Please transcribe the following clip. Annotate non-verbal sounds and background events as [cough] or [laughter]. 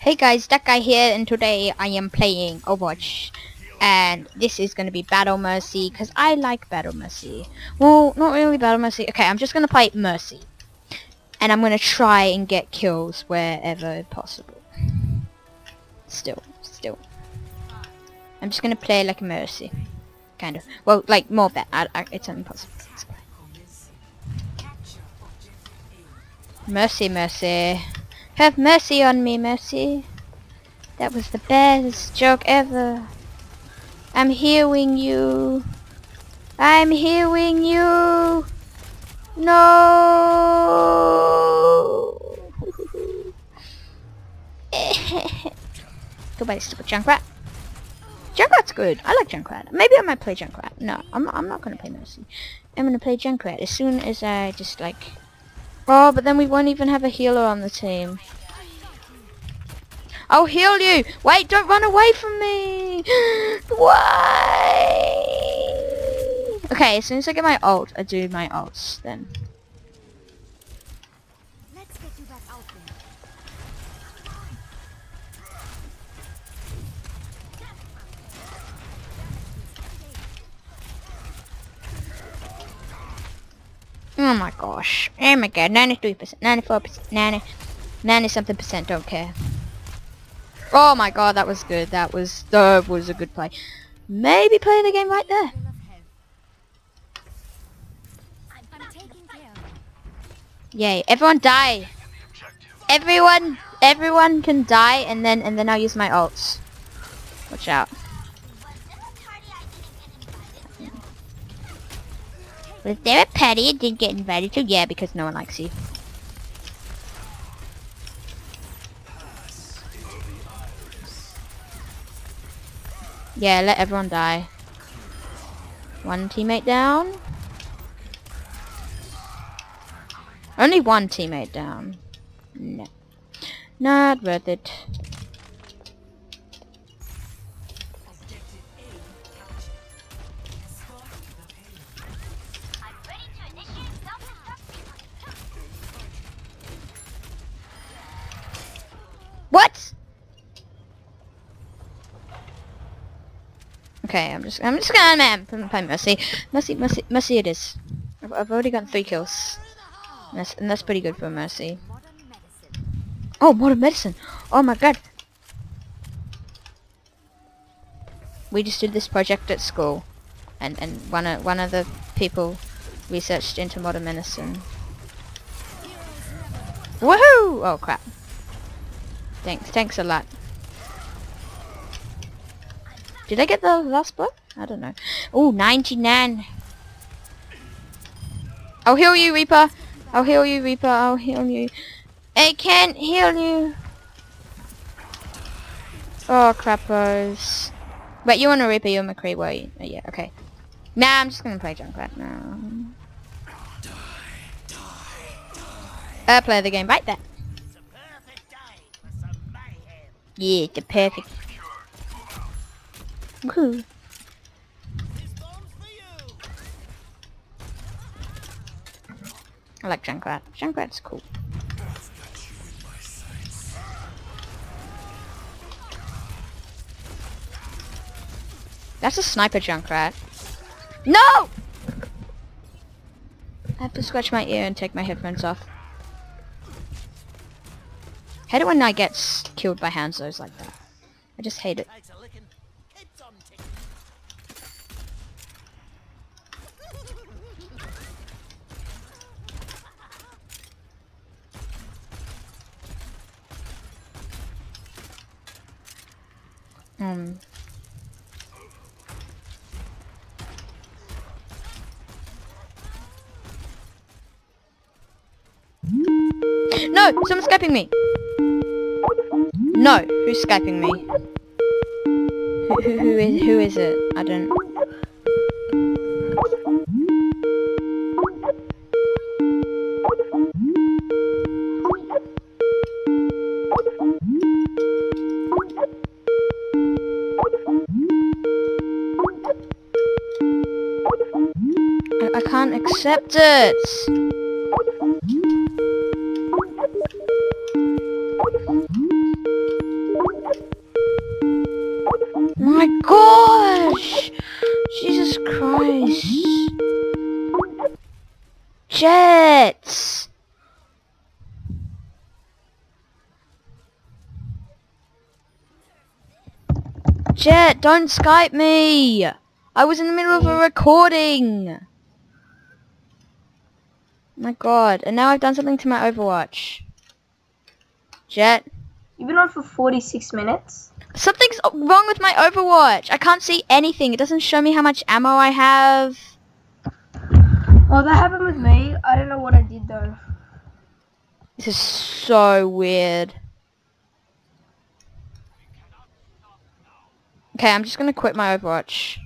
Hey guys, DatGuy here and today I am playing Overwatch and this is to be Battle Mercy because I like Battle Mercy. Well, not really Battle Mercy. Okay, I'm just to play Mercy and I'm to try and get kills wherever possible. Still, still. I'm just to play like Mercy. Kind of. Well, like more I, it's impossible. Mercy, mercy. Have mercy on me, Mercy. That was the best joke ever. I'm healing you. I'm healing you. No. [laughs] Goodbye, stupid Junkrat. Junkrat's good. I like Junkrat. Maybe I might play Junkrat. No, I'm I'm not gonna play Mercy. I'm gonna play Junkrat as soon as I just like Oh, but then we won't even have a healer on the team. I'll heal you! Wait, don't run away from me! [gasps] Why? Okay, as soon as I get my ult, I do my ults then. Oh my gosh. Oh my god. 93%, 94%, 90, 90 something percent. Don't care. Oh my god, that was good. That was, that was a good play. Maybe play the game right there. Yay. Everyone die. Everyone, everyone can die and then, and then I'll use my ults. Watch out. Was there a party and didn't get invited to? Yeah, because no one likes you. Yeah, let everyone die. One teammate down. Only one teammate down. No. Not worth it. What? Okay, I'm just I'm just gonna man play Mercy. Mercy Mercy Mercy it is. I've, I've already gotten three kills. And that's, and that's pretty good for Mercy. Oh, modern medicine! Oh my god! We just did this project at school, and and one of one of the people researched into modern medicine. Woohoo! Oh crap! Thanks, thanks a lot. Did I get the last book? I don't know. Oh, 99. I'll heal you, Reaper. I'll heal you, Reaper. I'll heal you. I can't heal you. Oh, crappos. Wait, you want a Reaper, you're McCree, wait. Oh, yeah, okay. Nah, I'm just gonna play Junkrat now. Uh, play the game right there. Yeah, the perfect. Woohoo. I like Junkrat. Junkrat's cool. That's a sniper Junkrat. No! I have to scratch my ear and take my headphones off. Hate it when I get killed by Hanzos like that. I just hate it. Um. No! Someone's Skyping me! No, who's Skyping me? Who, who, who is who is it? I don't. I, I can't accept it! Jets! Jet, don't Skype me! I was in the middle of a recording! My god, and now I've done something to my Overwatch. Jet? You've been on for 46 minutes. Something's wrong with my Overwatch! I can't see anything. It doesn't show me how much ammo I have. Well, that happened with me. I don't know what I did though. This is so weird. Okay, I'm just gonna quit my Overwatch.